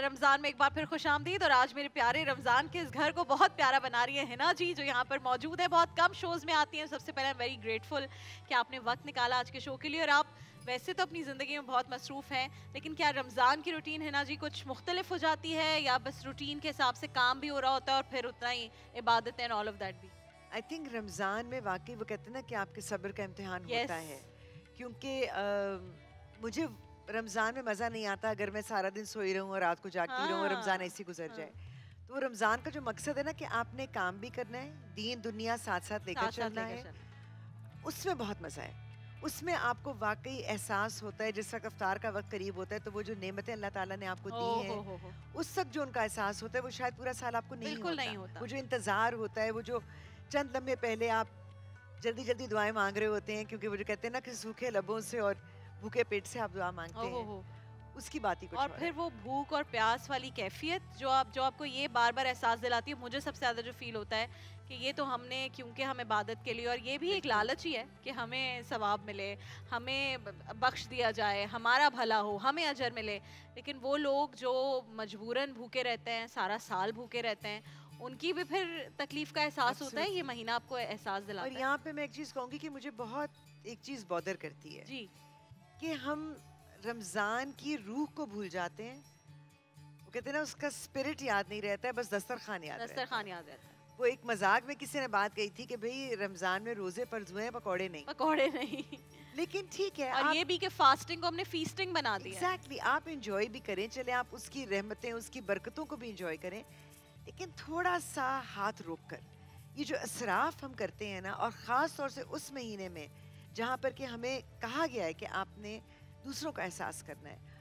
रमज़ान में एक बार फिर खुश आमदीद और आज मेरे प्यारे रमज़ान के इस घर को बहुत प्यारा बना रही है हिना जी जो यहाँ पर मौजूद है। बहुत कम शोज़ में आती हैं। सबसे पहले वेरी ग्रेटफुल कि आपने वक्त निकाला आज के शो के लिए और आप वैसे तो अपनी ज़िंदगी में बहुत मसरूफ़ हैं लेकिन क्या रमज़ान की रूटीन हिना जी कुछ मुख्तलिफ़ हो जाती है या बस रूटीन के हिसाब से काम भी हो रहा होता है और फिर उतना ही इबादत एंड ऑल ऑफ़ दैट भी? आई थिंक रमज़ान में वाकई वो कहते हैं ना कि आपके सब्र का इम्तिहान yes. होता है। क्योंकि मुझे रमज़ान में मज़ा नहीं आता अगर मैं सारा दिन सोई रहूँ और रात को जागती हाँ, रहूँ और रमज़ान ऐसे गुजर हाँ. जाए। तो रमज़ान का जो मकसद है ना कि आपने काम भी करना है दीन दुनिया साथ साथ लेकर चलना है। उसमें बहुत मज़ा है। उसमें आपको वाकई एहसास होता है जिस वक्त अफ्तार का वक्त करीब होता है तो वो जो नेमतें अल्लाह ताला ने आपको दी हैं उस वक्त जो उनका एहसास होता है वो शायद पूरा साल आपको नहीं होता, नहीं होता। वो जो इंतज़ार होता है वो जो चंद लम्बे पहले आप जल्दी जल्दी दुआएँ मांग रहे होते हैं क्योंकि वो जो कहते हैं ना कि सूखे लबों से और भूखे पेट से आप दुआ मांगते हैं। उसकी बात ही कुछ और फिर वो भूख और प्यास वाली कैफियत जो आप जो आपको ये बार बार एहसास दिलाती है मुझे सबसे ज़्यादा जो फील होता है कि ये तो हमने क्योंकि हम इबादत के लिए और ये भी एक लालच ही है कि हमें सवाब मिले हमें बख्श दिया जाए हमारा भला हो हमें अजर मिले। लेकिन वो लोग जो मजबूरन भूखे रहते हैं सारा साल भूखे रहते हैं उनकी भी फिर तकलीफ़ का एहसास होता है ये महीना आपको एहसास दिलाता है। और यहाँ पे मैं एक चीज़ कहूँगी कि मुझे बहुत एक चीज़ बॉदर करती है। जी। कि हम रमज़ान की रूह को भूल जाते हैं। वो कहते हैं ना उसका स्पिरिट याद नहीं रहता है बस दस्तर खान याद दस्तर खान याद रहता है। वो एक मज़ाक में किसी ने बात कही थी कि भाई रमज़ान में रोज़े पर जुए पकौड़े नहीं। पकौड़े नहीं। लेकिन ठीक है और आप, ये भी कि फास्टिंग को हमने फीस्टिंग बना दिया एग्जैक्टली exactly, आप इंजॉय भी करें चले आप उसकी रहमतें उसकी बरकतों को भी इंजॉय करें। लेकिन थोड़ा सा हाथ रोक कर ये जो असराफ हम करते हैं ना और ख़ास तौर से उस महीने में जहाँ पर कि हमें कहा गया है कि आपने दूसरों का एहसास करना है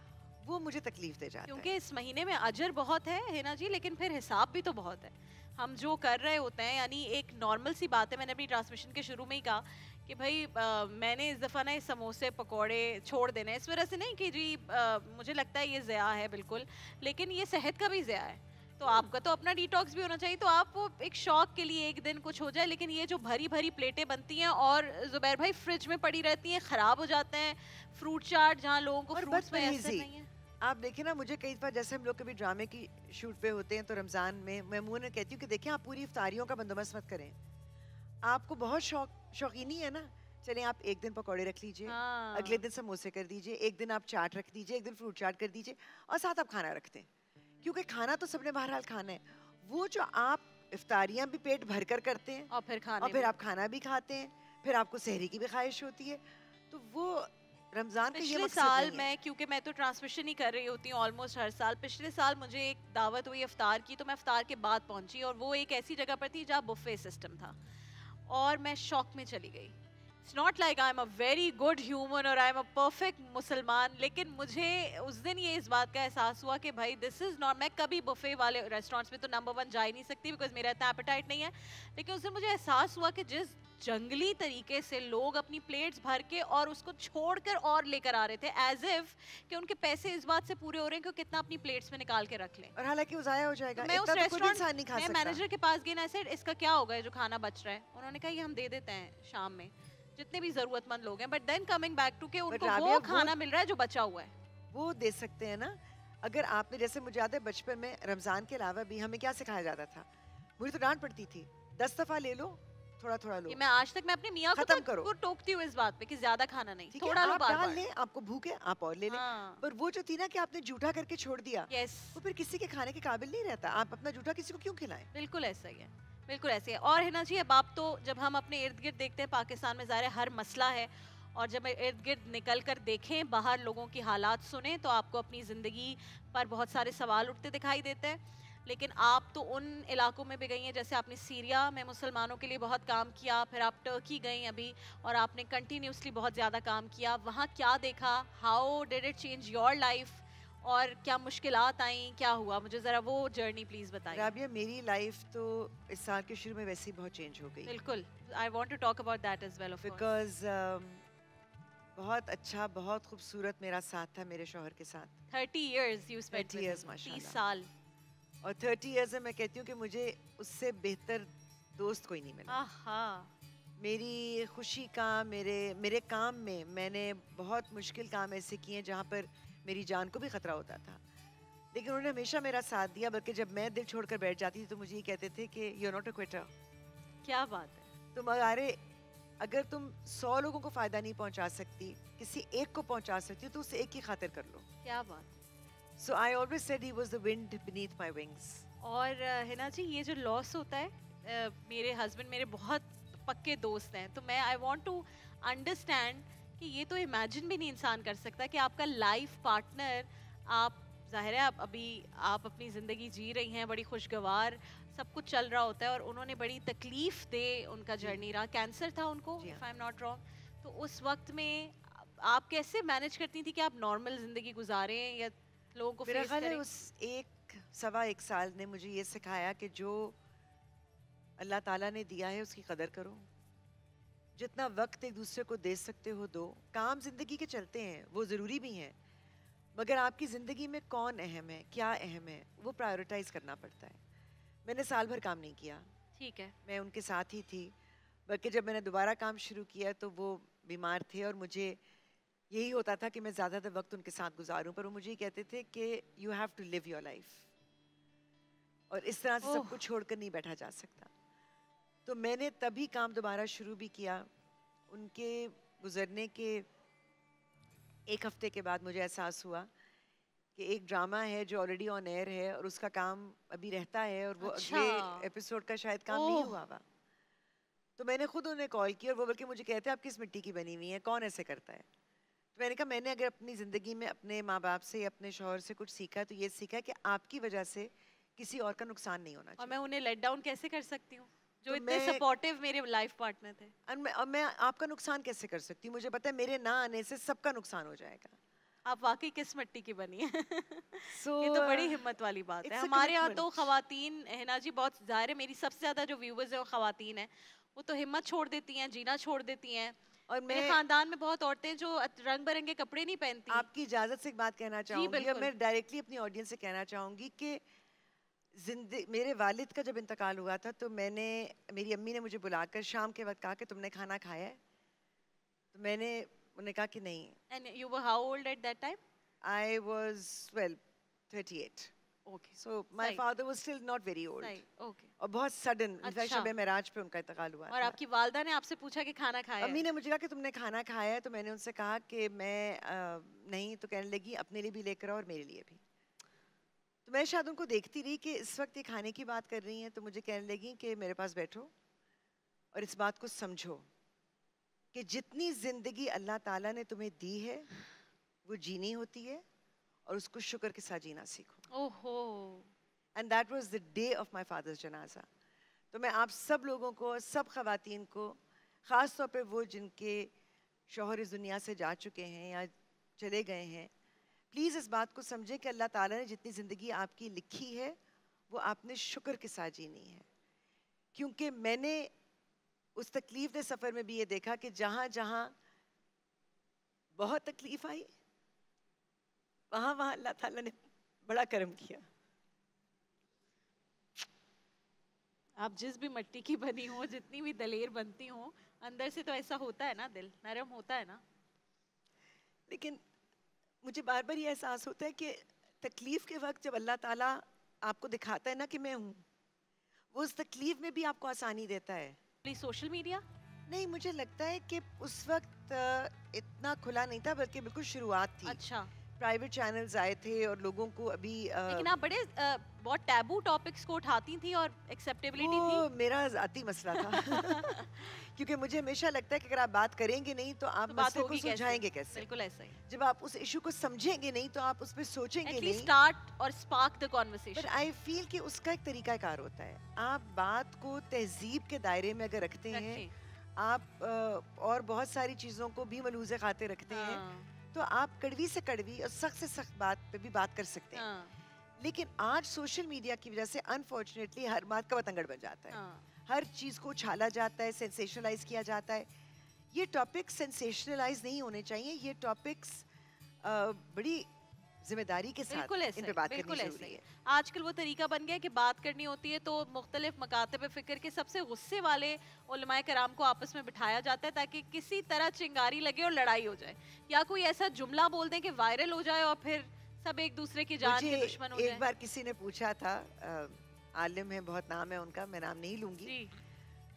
वो मुझे तकलीफ़ दे जाता क्योंकि इस महीने में अजर बहुत है हिना जी? लेकिन फिर हिसाब भी तो बहुत है। हम जो कर रहे होते हैं यानी एक नॉर्मल सी बात है मैंने अपनी ट्रांसमिशन के शुरू में ही कहा कि भाई आ, मैंने इस दफ़ा ना समोसे पकौड़े छोड़ देने इस वजह से नहीं कि जी आ, मुझे लगता है ये ज़या है बिल्कुल। लेकिन ये सेहत का भी ज़या है। तो आपका तो अपना डिटॉक्स भी होना चाहिए तो आप वो एक शौक के लिए एक दिन कुछ हो जाए लेकिन ये जो भरी भरी प्लेटें बनती हैं और जुबैर भाई फ्रिज में पड़ी रहती हैं ख़राब हो जाते हैं फ्रूट चाट जहाँ लोगों को फ्रूट्स में ऐसे नहीं है। आप देखें ना मुझे कई बार जैसे हम लोग कभी ड्रामे की शूट पे होते हैं तो रमज़ान में मैं मुँह ने कहती हूँ कि देखें आप पूरी इफ्तारियों का बंदोबस्त मत करें। आपको बहुत शौक शौकीनी है ना चले आप एक दिन पकौड़े रख लीजिए हाँ। अगले दिन समोसे कर दीजिए एक दिन आप चाट रख दीजिए एक दिन फ्रूट चाट कर दीजिए और साथ आप खाना रखते हैं क्योंकि खाना तो सबने बहरहाल खाना है। वो जो आप इफ्तारियाँ भी पेट भर कर करते हैं और फिर खाना और फिर आप खाना भी खाते हैं फिर आपको सहरी की भी ख्वाहिश होती है तो वो रमज़ान पिछले साल मैं क्योंकि मैं तो ट्रांसमिशन ही कर रही होती हूँ ऑलमोस्ट हर साल पिछले साल मुझे एक दावत हुई अफ्तार की तो मैं अफ्तार के बाद पहुँची और वो एक ऐसी जगह पर थी जहाँ बुफे सिस्टम था। और मैं शौक में चली गई। It's not like I am a very good human और आई एम अ परफेक्ट मुसलमान लेकिन मुझे उस दिन ये इस बात का एहसास हुआ कि भाई दिस इज़ नॉट मैं कभी बुफे वाले रेस्टोरेंट्स में तो नंबर वन जा ही नहीं सकती बिकॉज़ मेरा इतना एपेटाइट नहीं है। लेकिन उस दिन मुझे एहसास हुआ कि जिस जंगली तरीके से लोग अपनी प्लेट्स भर के और उसको छोड़कर और लेकर आ रहे थे एज इफ़ कि उनके पैसे इस बात से पूरे हो रहे हैं कि कितना अपनी प्लेट्स में निकाल के रख लें। और हालाँकि वो जाया हो जाएगा तो मैं उस रेस्टोरेंट मैं मैनेजर के पास गई ना सेड इसका क्या होगा? जो खाना बच रहा है। उन्होंने कहा ये हम दे देते हैं शाम में। जितने भी जरूरतमंद लोग हैं but then coming back to के उनको वो खाना मिल रहा है जो बचा हुआ है। वो दे सकते हैं ना। अगर आपने जैसे मुझे याद है बचपन में रमज़ान के अलावा भी हमें क्या सिखाया जाता था? मुझे तो डांट पड़ती थी दस दफ़ा ले लो थोड़ा थोड़ा लो मैं आज तक मैं अपने मियाँ खत्म करो। टोकती हूँ इस बात पे कि ज़्यादा खाना नहीं थोड़ा आप लो डाल लें आपको भूख है आप और ले लें। हाँ। पर वो जो थी ना कि आपने जूठा करके छोड़ दिया यस वो फिर किसी के खाने के काबिल नहीं रहता। आप अपना जूठा किसी को क्यों खिलाएँ? बिल्कुल ऐसा ही है। बिल्कुल ऐसे है और है ना जी, अब आप तो जब हम अपने इर्द गिर्द देखते हैं, पाकिस्तान में ज़ाहिर हर मसला है। और जब इर्द गिर्द निकल कर देखें, बाहर लोगों की हालात सुने तो आपको अपनी ज़िंदगी पर बहुत सारे सवाल उठते दिखाई देते हैं। लेकिन आप तो उन इलाकों में भी गई हैं, जैसे आपने सीरिया में मुसलमानों के लिए बहुत काम किया, फिर आप टर्की गई अभी, और आपने कंटिन्यूसली बहुत ज़्यादा काम किया। वहाँ क्या देखा? How did it change your life और क्या मुश्किल आई क्या हुआ? मुझे ज़रा वो जर्नी प्लीज़ बताइए। राबिया मेरी लाइफ तो इस साल के शुरू में वैसे ही बहुत चेंज हो गई। बिल्कुल। I want to talk about that as well because बहुत अच्छा बहुत खूबसूरत मेरा साथ था मेरे शोहर के साथ। 30 इयर्स यू स्पेंट 30 इयर्स माशाल्लाह। 30 साल। और 30 इयर्स में मैं कहती हूँ कि मुझे उससे बेहतर दोस्त कोई नहीं मिला। मेरी खुशी का मेरे मेरे काम में मैंने बहुत मुश्किल काम ऐसे किए जहाँ पर मेरी जान को भी ख़तरा होता था। लेकिन उन्होंने हमेशा मेरा साथ दिया बल्कि जब मैं दिल छोड़कर बैठ जाती थी तो मुझे ये कहते थे कि यू नॉट अ क्विटर क्या बात है? तुम अगारे अगर तुम सौ लोगों को फ़ायदा नहीं पहुँचा सकती किसी एक को पहुँचा सकती हो तो उस एक की खातिर कर लो। क्या बात so I always said he was the wind beneath my wings और हिना जी ये जो लॉस होता है uh, मेरे हस्बैंड मेरे बहुत पक्के दोस्त हैं तो मैं आई वांट टू अंडरस्टैंड कि ये तो इमेजिन भी नहीं इंसान कर सकता कि आपका लाइफ पार्टनर आप ज़ाहिर है आप अभी आप अपनी ज़िंदगी जी रही हैं बड़ी खुशगवार सब कुछ चल रहा होता है और उन्होंने बड़ी तकलीफ़ दे उनका जर्नी रहा। कैंसर था उनको if I am not wrong तो उस वक्त में आप कैसे मैनेज करती थी कि आप नॉर्मल ज़िंदगी गुजारें या लोगों को मेरा ख्याल है उस एक सवा एक साल ने मुझे ये सिखाया कि जो अल्लाह ताला ने दिया है उसकी कदर करो। जितना वक्त एक दूसरे को दे सकते हो दो। काम ज़िंदगी के चलते हैं वो ज़रूरी भी हैं। मगर आपकी ज़िंदगी में कौन अहम है क्या अहम है वो प्रायोरिटाइज करना पड़ता है। मैंने साल भर काम नहीं किया। ठीक है। मैं उनके साथ ही थी। बल्कि जब मैंने दोबारा काम शुरू किया तो वो बीमार थे और मुझे यही होता था कि मैं ज़्यादातर वक्त उनके साथ गुजारूं पर वो मुझे कहते थे कि you have to live your life और इस तरह से सब कुछ छोड़कर नहीं बैठा जा सकता। तो मैंने तभी काम दोबारा शुरू भी किया। उनके गुजरने के एक हफ़्ते के बाद मुझे एहसास हुआ कि एक ड्रामा है जो ऑलरेडी ऑन एयर है और उसका काम अभी रहता है और वो अच्छा। अगले एपिसोड का शायद काम नहीं हुआ हुआ तो मैंने खुद उन्हें कॉल किया और वो बल्कि मुझे कहते हैं आप किस मिट्टी की बनी हुई है? कौन ऐसे करता है? तो मैंने कहा मैंने अगर अपनी ज़िंदगी में अपने माँ बाप से अपने शोहर से कुछ सीखा तो ये सीखा कि आपकी वजह से किसी और का नुकसान नहीं होना चाहिए। और मैं उन्हें लेट डाउन कैसे कर सकती हूँ? जो तो इतने सपोर्टिव मेरे लाइफ पार्टनर थे। और मैं, और मैं आपका नुकसान कैसे कर सकती मुझे पता है मेरे ना आने से सबका नुकसान हो जाएगा। आप वाकई किस मिट्टी की बनी है? So, ये तो बड़ी हिम्मत वाली बात है। हमारे यहाँ तो खातन हिना जी बहुत ज़ाहिर है मेरी सबसे ज़्यादा जो व्यूवर्स है वो खातन है। वो तो हिम्मत छोड़ देती हैं जीना छोड़ देती हैं। और मैं खानदान में बहुत औरतें जो रंग बिरंगे कपड़े नहीं पहनती। आपकी इजाज़त से एक बात कहना चाहूँगी मैं डायरेक्टली अपनी ऑडियंस से कहना चाहूँगी कि ज़िंदगी मेरे वालिद का जब इंतकाल हुआ था तो मैंने मेरी अम्मी ने मुझे बुलाकर शाम के वक्त कहा कि तुमने खाना खाया है? तो मैंने उन्हें कहा कि नहीं। And you were how old at that time I was 12 38 okay so my father was still not very old okay और बहुत सडन इनफैक्ट शब मेराज पे उनका इंतकाल हुआ और आपकी वालदा ने आपसे पूछा कि खाना खाया अम्मी ने मुझे कहा कि तुमने खाना खाया है तो मैंने उनसे कहा कि मैं नहीं तो कहने लगी अपने लिए भी लेकर आओ और मेरे लिए भी। तो मैं शायद उनको देखती रही कि इस वक्त ये खाने की बात कर रही हैं तो मुझे कहने लगी कि मेरे पास बैठो और इस बात को समझो कि जितनी ज़िंदगी अल्लाह ताला ने तुम्हें दी है वो जीनी होती है और उसको शुक्र के साथ जीना सीखो। ओहो। And that was the day of my father's जनाजा तो मैं आप सब लोगों को सब खातन को ख़ास तौर पे वो जिनके शोहर इस दुनिया से जा चुके हैं या चले गए हैं प्लीज़ इस बात को समझें कि अल्लाह ताला ने जितनी ज़िंदगी आपकी लिखी है वो आपने शुक्र के साथ जीनी है। क्योंकि मैंने उस तकलीफ़ के सफ़र में भी ये देखा कि जहाँ जहाँ बहुत तकलीफ़ आई वहाँ वहाँ अल्लाह ताला ने बड़ा कर्म किया। आप जिस भी मट्टी की बनी हो जितनी भी दलेर बनती हो अंदर से तो ऐसा होता है ना दिल नरम होता है ना। लेकिन मुझे बार बार ये एहसास होता है कि तकलीफ़ के वक्त जब अल्लाह ताला आपको दिखाता है ना कि मैं हूँ वो उस तकलीफ़ में भी आपको आसानी देता है। सोशल मीडिया नहीं मुझे लगता है कि उस वक्त इतना खुला नहीं था बल्कि बिल्कुल शुरुआत थी। अच्छा। प्राइवेट चैनल्स आए थे और लोगों को अभी लेकिन आप बड़े आ, बहुत टैबू टॉपिक्स को उठाती थी और एक्सेप्टेबिलिटी थी। मेरा जाती मसला था। क्योंकि मुझे हमेशा लगता है कि अगर आप बात करेंगे नहीं तो आप तो मसले को सुलझाएँगे कैसे? बिल्कुल ऐसा ही। जब आप उस इशू को समझेंगे नहीं तो आप उस पर सोचेंगे नहीं। स्टार्ट और spark the conversation I feel कि उसका एक तरीका कार होता है। आप बात को तहजीब के दायरे में अगर रखते हैं आप और बहुत सारी चीज़ों को भी मलूज़ खाते रखते हैं हाँ। तो आप कड़वी से कड़वी और सख्त से सख्त बात पे भी बात कर सकते हैं हाँ। लेकिन आज सोशल मीडिया की वजह से अनफॉर्चुनेटली हर बात का बतंगड़ बन जाता है हाँ। हर चीज़ को छाला जाता है सेंसेशनलाइज किया जाता है ये टॉपिक्स सेंसेशनलाइज नहीं होने चाहिए ये टॉपिक्स बड़ी ज़िम्मेदारी के साथ इन पे बात करनी ज़रूरी है। आजकल वो तरीका बन गया कि बात करनी होती है तो मुख्तलिफ़ मकातब फ़िक्र के सबसे गुस्से वाले कराम को आपस में बिठाया जाता है ताकि किसी तरह चिंगारी लगे और लड़ाई हो जाए। या कोई ऐसा जुमला बोल दें कि वायरल हो जाए और फिर सब एक दूसरे की जान के दुश्मन हो एक बार किसी ने पूछा था आलिम है बहुत नाम है उनका मैं नाम नहीं लूँगी।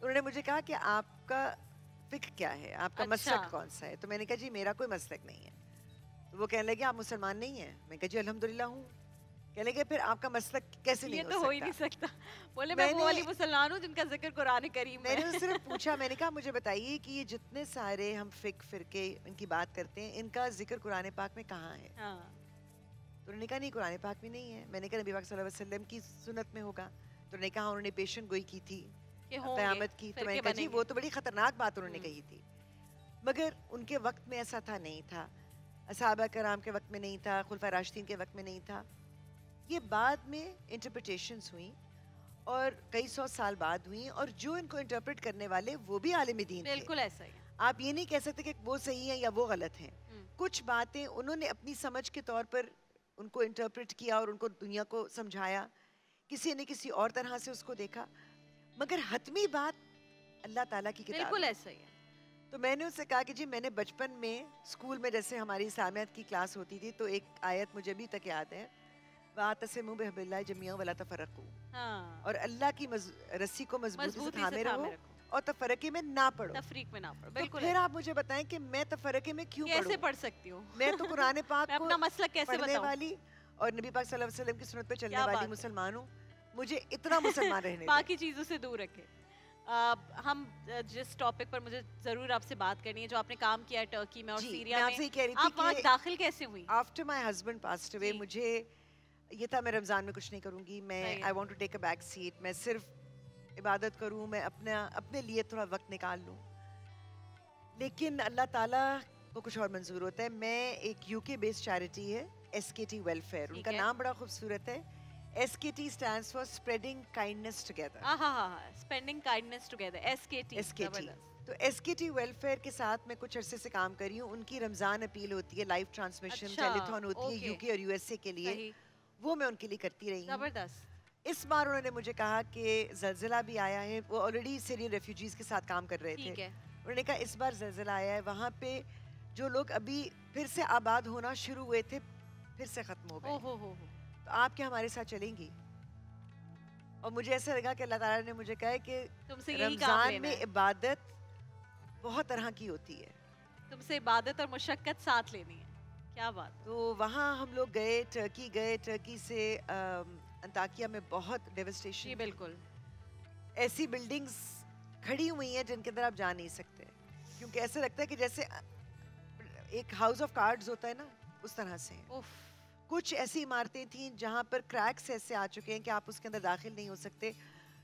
उन्होंने मुझे कहा कि आपका फिक क्या है? आपका अच्छा। मसलक कौन सा है? तो मैंने कहा जी मेरा कोई मसलक नहीं है। तो वो कहने लगे आप मुसलमान नहीं है. मैं कहा जी अल्हम्दुलिल्लाह हूँ. कहने लगे फिर आपका मसलक कैसे नहीं तो हो ही नहीं सकता। बोले मैं वो वाली मुसलमान हूँ जिनका ज़िक्र कुरान करीम मैंने सिर्फ़ पूछा मैंने कहा मुझे बताइए कि ये जितने सारे हम फिक फिरके इनकी बात करते हैं इनका ज़िक्र कुरान पाक में कहाँ है? हाँ। तो उन्होंने कहा नहीं कुरान पाक में नहीं है। मैंने कहा नबी पाक वसल्लम की सुन्नत में होगा। तो उन्होंने कहा उन्होंने पेशन गोई की थी क़यामत की। तो मैंने कहा जी वो तो बड़ी खतरनाक बात उन्होंने हम्म। कही थी। मगर उनके वक्त में ऐसा था नहीं था। असहाबा कराम के वक्त में नहीं था खुलफा राशिदीन के वक्त में नहीं था। ये बाद में इंटरप्रटेशंस हुई और कई सौ साल बाद हुई और जो इनको इंटरप्रेट करने वाले वो भी आलिम दीन बिल्कुल ऐसा ही आप ये नहीं कह सकते कि वो सही है या वो गलत है। हम्म। कुछ बातें उन्होंने अपनी समझ के तौर पर उनको इंटरप्रेट किया और उनको दुनिया को समझाया। किसी ने किसी और तरह से उसको देखा। मगर हतमी बात अल्लाह ताला की किताब बिल्कुल ऐसा ही है। तो मैंने उससे कहा कि जी मैंने बचपन में स्कूल में जैसे हमारी इस्लामियत की क्लास होती थी तो एक आयत मुझे अभी तक याद है। वातसिमु बिहबिल्लाह जमिया वला तफरकू। हाँ। और अल्लाह की रस्सी को मजबूती से थामे रहो और तफरके में ना पढ़ो। तफरीक में ना पढ़ो तो बिल्कुल। तो फिर आप मुझे बताएँ कि मैं तफरके में क्यों कैसे पढ़? सकती हूँ? मैं तो कुरान पाक को अपना मसला कैसे पढ़ने वाली और नबी पाक सल्लल्लाहु अलैहि वसल्लम की सुन्नत पे चलने वाली मुसलमान हूँ। मुझे इतना मुसलमान रहने बाकी चीज़ों से दूर रखे। Uh, हम जिस टॉपिक पर मुझे ज़रूर आपसे बात करनी है जो आपने काम किया टर्की में और सीरिया में कह रही थी आप वहाँ दाखिल कैसे हुई? After my husband passed away मुझे ये था मैं रमज़ान में कुछ नहीं करूँगी मैं I want to take a back seat मैं सिर्फ़ इबादत करूँ मैं अपना अपने लिए थोड़ा वक्त निकाल लूँ। लेकिन अल्लाह ताला को कुछ और मंजूर होता है। मैं एक यूके बेस्ड चैरिटी है एसकेटी वेलफेयर उनका नाम बड़ा खूबसूरत है। SKT stands for spreading kindness together. हाँ हाँ हाँ spreading kindness together SKT. SKT. तो SKT वेलफेयर के साथ मैं कुछ अरसे से काम कर रही हूँ। उनकी रमज़ान अपील होती है लाइव ट्रांसमिशन अच्छा, टेलीथॉन होती है यूके और यूएसए के लिए। वो मैं उनके लिए करती रही ज़बरदस्त। इस बार उन्होंने मुझे कहा कि जलजिला भी आया है वो ऑलरेडी सीरियन रेफ्यूजीज के साथ काम कर रहे थे। उन्होंने कहा इस बार जलजिला आया है वहाँ पे जो लोग अभी फिर से आबाद होना शुरू हुए थे फिर से खत्म हो गए आप क्या हमारे साथ चलेंगी। और मुझे ऐसा लगा कि अल्लाह ताला ने मुझे कहा कि तुमसे यही रमज़ान में इबादत बहुत तरह की होती है। तुमसे इबादत और मुशक्कत साथ लेनी है। क्या बात। तो वहाँ हम लोग गए टर्की गए टर्की से अंताकिया में बहुत डेवस्टेशन बिल्कुल। ऐसी बिल्डिंग्स खड़ी हुई हैं जिनके अंदर आप जा नहीं सकते। क्योंकि ऐसा लगता है कि जैसे एक हाउस ऑफ़ कार्ड्स होता है ना उस तरह से। उफ। कुछ ऐसी इमारतें थी जहाँ पर क्रैक्स ऐसे आ चुके हैं कि आप उसके अंदर दाखिल नहीं हो सकते।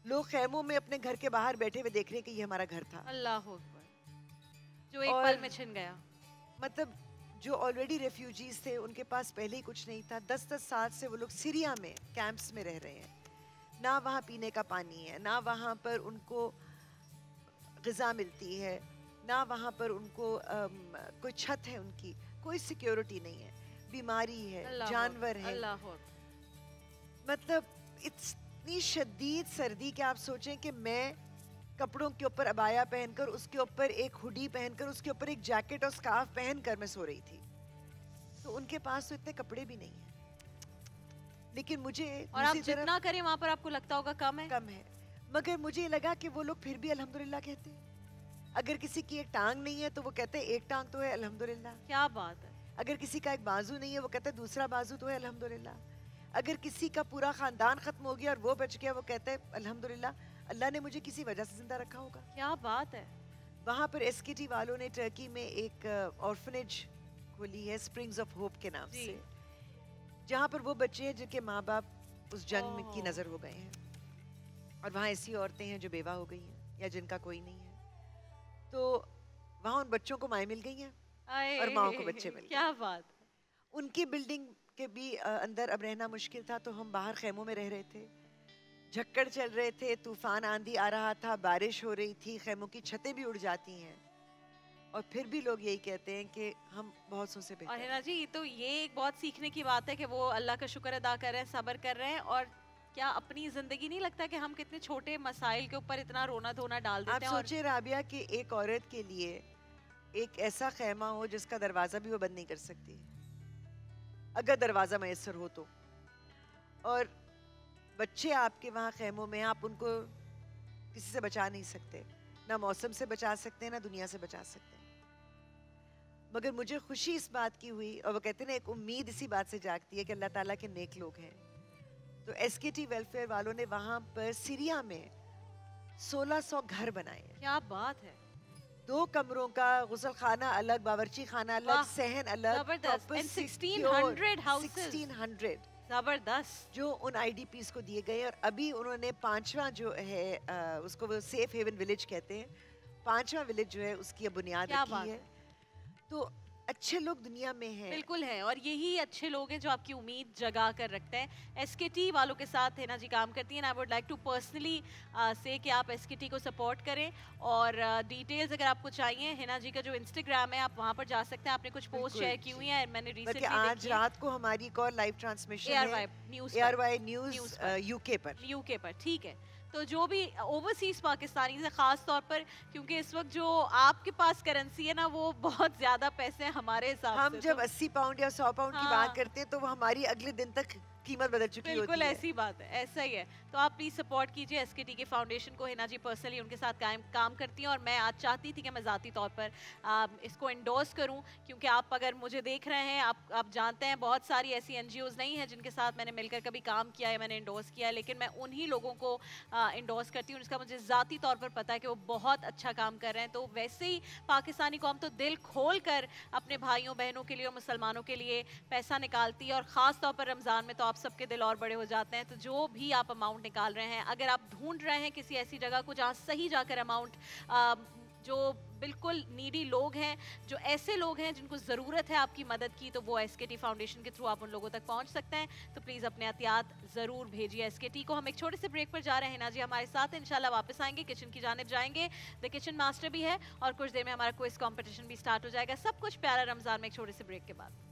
लोग खेमों में अपने घर के बाहर बैठे हुए देख रहे हैं कि ये हमारा घर था। अल्लाह जो एक पल में छिन गया। मतलब जो ऑलरेडी रेफ्यूजीज थे उनके पास पहले ही कुछ नहीं था। दस दस साल से वो लोग सीरिया में कैंप्स में रह रहे हैं। ना वहाँ पीने का पानी है ना वहाँ पर उनको गज़ा मिलती है ना वहाँ पर उनको आम, कोई छत है उनकी कोई सिक्योरिटी नहीं है। बीमारी है जानवर है। मतलब इतनी शदीद सर्दी के आप सोचें कि मैं कपड़ों के ऊपर अबाया पहनकर उसके ऊपर एक हुडी पहनकर उसके ऊपर एक जैकेट और स्कार्फ पहनकर मैं सो रही थी। तो उनके पास तो इतने कपड़े भी नहीं है। लेकिन मुझे और आप जितना करें वहाँ पर आपको लगता होगा कम है। कम है। मगर मुझे लगा कि वो लोग फिर भी अल्हम्दुलिल्लाह कहते हैं। अगर किसी की एक टांग नहीं है तो वो कहते हैं एक टांग तो है अल्हम्दुलिल्लाह। क्या बात है। अगर किसी का एक बाजू नहीं है वो कहता है दूसरा बाजू तो है अल्हम्दुलिल्लाह. अगर किसी का पूरा खानदान खत्म हो गया और वो बच गया वो कहता है अल्हम्दुलिल्लाह अल्लाह ने मुझे किसी वजह से ज़िंदा रखा होगा. क्या बात है। वहाँ पर एस वालों ने टर्की में एक ऑर्फनेज खोली है स्प्रिंग्स ऑफ़ होप के नाम से। जहाँ पर वो बच्चे हैं जिनके माँ बाप उस जंग में की नज़र हो गए हैं। और वहाँ ऐसी औरतें हैं जो बेवा हो गई हैं या जिनका कोई नहीं है। तो वहाँ उन बच्चों को माए मिल गई हैं। और माओ को बच्चे मिल क्या बात उनकी बिल्डिंग के भी अंदर अब रहना मुश्किल था तो हम बाहर खेमों में रह रहे थे। झक्कड़ चल रहे थे तूफ़ान आंधी आ रहा था बारिश हो रही थी खेमों की छतें भी उड़ जाती हैं। और फिर भी लोग यही कहते हैं कि हम बहुत सौ से और है। जी तो ये एक बहुत सीखने की बात है कि वो अल्लाह का शुक्र अदा कर रहे हैं सब्र कर रहे हैं और क्या अपनी ज़िंदगी नहीं लगता कि हम कितने छोटे मसाइल के ऊपर इतना रोना धोना डाल देते हैं आप सोचिए राबिया कि एक औरत के लिए एक ऐसा खेमा हो जिसका दरवाज़ा भी वो बंद नहीं कर सकती। अगर दरवाज़ा मैसर हो तो। और बच्चे आपके वहाँ खेमों में, आप उनको किसी से बचा नहीं सकते। ना मौसम से बचा सकते हैं ना दुनिया से बचा सकते। हैं मगर मुझे खुशी इस बात की हुई, और वो कहते हैं ना, एक उम्मीद इसी बात से जागती है कि अल्लाह ताला के नेक लोग हैं। तो एस के टी वेलफेयर वालों ने वहाँ पर सीरिया में 1600 घर बनाए क्या बात है। दो कमरों का गुसल खाना अलग बावरची खाना अलग सहन अलग हंड्रेड ज़बरदस्त। जो उन आईडीपीस को दिए गए और अभी उन्होंने पांचवा जो है आ, उसको वो सेफ़ हेवन विलेज कहते हैं। पांचवा विलेज जो है उसकी बुनियाद रखी है। तो अच्छे लोग दुनिया में हैं। बिल्कुल है और यही अच्छे लोग हैं जो आपकी उम्मीद जगा कर रखते हैं। एस वालों के साथ है ना जी काम करती हैं I would like to personally say कि आप एस को सपोर्ट करें और डिटेल्स uh, अगर आपको चाहिए हिना जी का जो इंस्टाग्राम है आप वहाँ पर जा सकते हैं। आपने कुछ पोस्ट शेयर की हुई है मैंने रिसेंटली आज रात को हमारी एक और live transmission news news UK पर। यूके पर ठीक है। तो जो भी ओवरसीज पाकिस्तानी से ख़ास तौर पर क्योंकि इस वक्त जो आपके पास करेंसी है ना वो बहुत ज़्यादा पैसे हमारे हिसाब हम जब तो, 80 पाउंड या 100 पाउंड हाँ, की बात करते हैं तो वो हमारी अगले दिन तक कीमत बदल चुकी बिल्कुल होती है। बिल्कुल ऐसी बात है ऐसा ही है। तो आप प्लीज़ सपोर्ट कीजिए एस के फाउंडेशन को हिना जी पर्सनली उनके साथ कायम काम करती हैं और मैं आज चाहती थी कि मैं ज़ाती तौर पर आ, इसको इंडोर्स करूँ क्योंकि आप अगर मुझे देख रहे हैं आप आप जानते हैं बहुत सारी ऐसी एन नहीं है जिनके साथ मैंने मिलकर कभी काम किया है मैंने इंडोर्स किया है लेकिन मैं उन्हीं लोगों को इंडोर्स करती हूँ जिसका मुझे ज़ाती तौर पर पता है कि वो बहुत अच्छा काम कर रहे हैं। तो वैसे ही पाकिस्तानी कौम तो दिल खोल कर अपने भाइयों बहनों के लिए और मुसलमानों के लिए पैसा निकालती है और ख़ास तौर पर रमज़ान में तो आप सबके दिल और बड़े हो जाते हैं तो जो भी आप अमाउंट निकाल रहे हैं, अगर आप ढूंढ रहे हैं किसी ऐसी जगह को जहाँ सही जाकर अमाउंट जो बिल्कुल नीडी लोग हैं, जो ऐसे लोग हैं जिनको ज़रूरत है आपकी मदद की तो वो एस फाउंडेशन के थ्रू आप उन लोगों तक पहुँच सकते हैं। तो प्लीज़ अपने एहतियात ज़रूर भेजिए एस को। हम एक छोटे से ब्रेक पर जा रहे हैं ना जी, हमारे साथ इंशाल्लाह वापस आएँगे किचन की जानब जाएँगे। द किचन मास्टर भी है और कुछ देर में हमारा क्विज कॉम्पिटिशन भी स्टार्ट हो जाएगा। सब कुछ प्यारा रमज़ान में एक छोटे से ब्रेक के बाद।